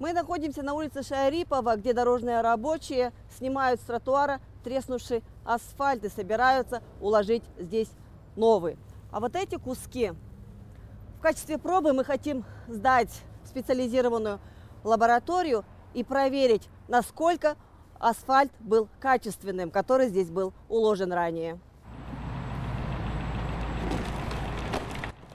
Мы находимся на улице Шарипова, где дорожные рабочие снимают с тротуара треснувший асфальт и собираются уложить здесь новый. А вот эти куски в качестве пробы мы хотим сдать в специализированную лабораторию и проверить, насколько асфальт был качественным, который здесь был уложен ранее.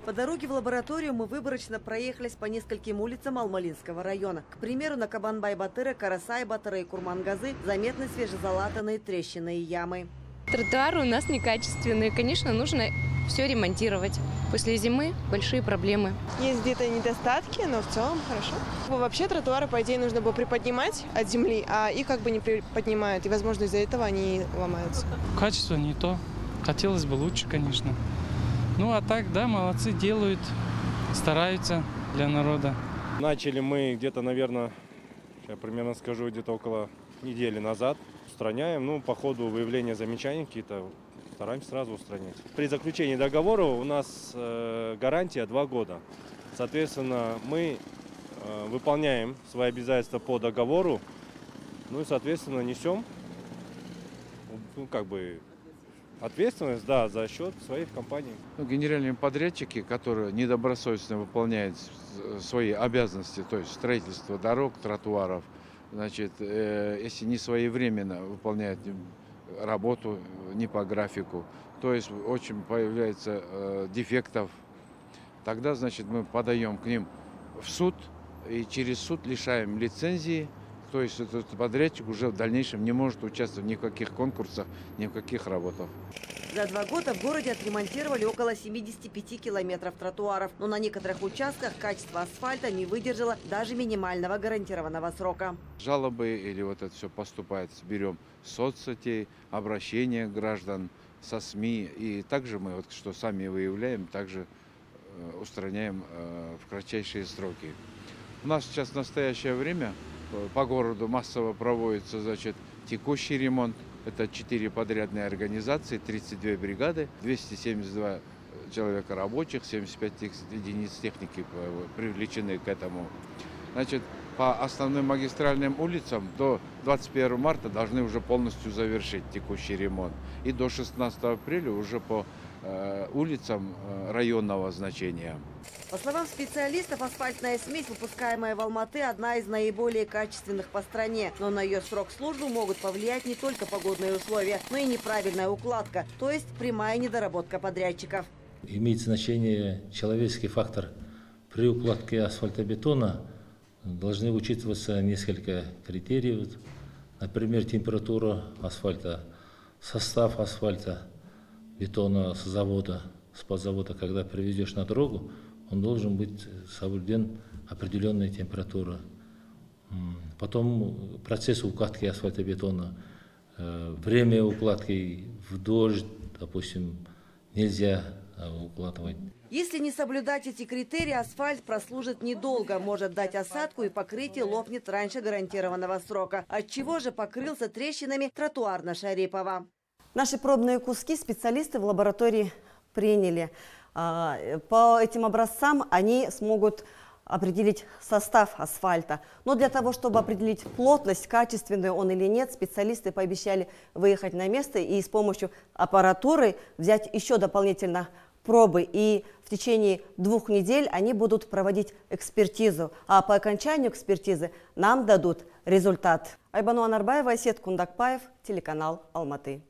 По дороге в лабораторию мы выборочно проехались по нескольким улицам Алмалинского района. К примеру, на Кабанбай-Батыра, Карасай-Батыра и Курмангазы заметны свежезалатанные трещины и ямы. Тротуары у нас некачественные. Конечно, нужно все ремонтировать. После зимы большие проблемы. Есть где-то недостатки, но в целом хорошо. Вообще тротуары, по идее, нужно было приподнимать от земли, а их как бы не приподнимают. И, возможно, из-за этого они ломаются. Качество не то. Хотелось бы лучше, конечно. Ну а так, да, молодцы, делают, стараются для народа. Начали мы где-то, наверное, я примерно скажу, где-то около недели назад. Устраняем, ну, по ходу выявления замечаний какие-то, стараемся сразу устранять. При заключении договора у нас э, гарантия 2 года. Соответственно, мы э, выполняем свои обязательства по договору, ну и, соответственно, несем, ну, как бы, ответственность, да, за счет своих компаний. Ну, генеральные подрядчики, которые недобросовестно выполняют свои обязанности, то есть строительство дорог, тротуаров, значит, э, если не своевременно выполняют работу не по графику, то есть очень появляется э, дефектов, тогда, значит, мы подаем к ним в суд и через суд лишаем лицензии, то есть этот подрядчик уже в дальнейшем не может участвовать ни в каких конкурсах, ни в каких работах. За два года в городе отремонтировали около 75 километров тротуаров, но на некоторых участках качество асфальта не выдержало даже минимального гарантированного срока. Жалобы или вот это все поступает, берем соцсетей, обращения граждан со СМИ. И также мы, вот, что сами выявляем, также э, устраняем э, в кратчайшие сроки. У нас сейчас в настоящее время по городу массово проводится значит, текущий ремонт. Это 4 подрядные организации, 32 бригады, 272 человека рабочих, 75 единиц техники привлечены к этому. Значит, по основным магистральным улицам до 21 марта должны уже полностью завершить текущий ремонт. И до 16 апреля уже по э, улицам э, районного значения. По словам специалистов, асфальтная смесь, выпускаемая в Алматы, одна из наиболее качественных по стране. Но на ее срок службы могут повлиять не только погодные условия, но и неправильная укладка, то есть прямая недоработка подрядчиков. Имеет значение человеческий фактор. При укладке асфальтобетона должны учитываться несколько критериев. Например, температура асфальта, состав асфальта, бетона с завода, с подзавода, когда привезешь на дорогу, он должен быть соблюден определенная температура. Потом процесс укладки асфальтобетона, э, время укладки в дождь, допустим, нельзя укладывать. Если не соблюдать эти критерии, асфальт прослужит недолго, может дать осадку и покрытие лопнет раньше гарантированного срока. От чего же покрылся трещинами тротуар на Шарипова? Наши пробные куски специалисты в лаборатории приняли. А, по этим образцам они смогут определить состав асфальта. Но для того, чтобы определить плотность, качественный он или нет, специалисты пообещали выехать на место и с помощью аппаратуры взять еще дополнительно пробы. И в течение двух недель они будут проводить экспертизу. А по окончанию экспертизы нам дадут результат. Айбану Анарбаева, Сет Кундакпаев, телеканал Алматы.